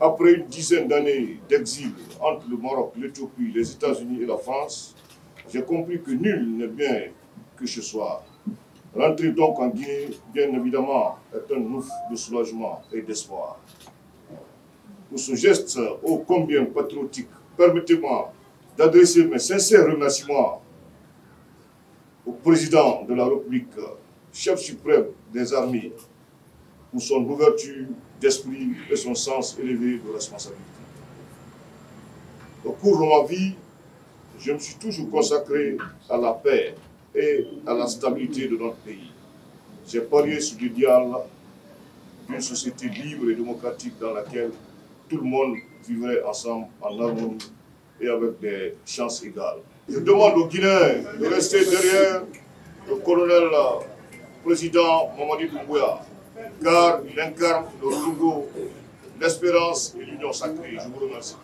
après une dizaine d'années d'exil entre le Maroc, l'Éthiopie, les États-Unis et la France, j'ai compris que nul n'est bien que ce soit. L'entrée donc en Guinée, bien évidemment, est un ouf de soulagement et d'espoir. Pour ce geste ô combien patriotique, permettez-moi d'adresser mes sincères remerciements au président de la République, chef suprême des armées, pour son ouverture d'esprit et son sens élevé de responsabilité. Au cours de ma vie, je me suis toujours consacré à la paix et à la stabilité de notre pays. J'ai parié sur l'idéal d'une société libre et démocratique dans laquelle tout le monde vivrait ensemble en harmonie et avec des chances égales. Je demande aux Guinéens de rester derrière le colonel président Mamadi Doumbouya, car il incarne le renouveau, l'espérance et l'union sacrée. Je vous remercie.